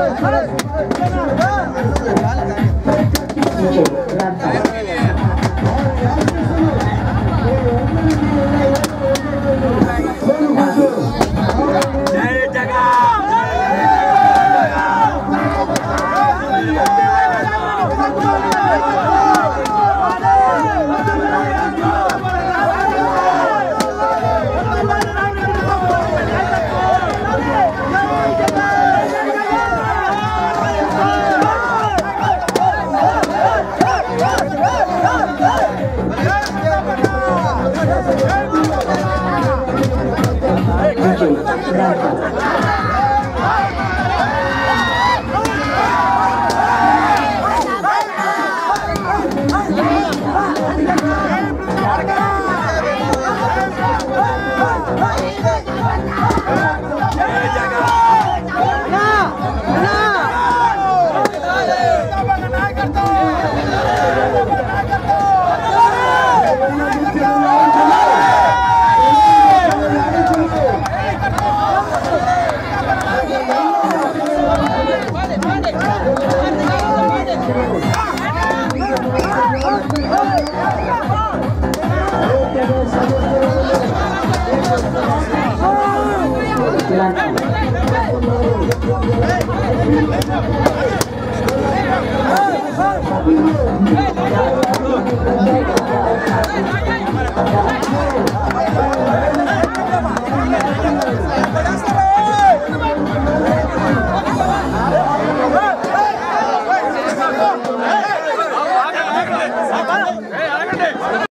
잘해 잘해 Hey!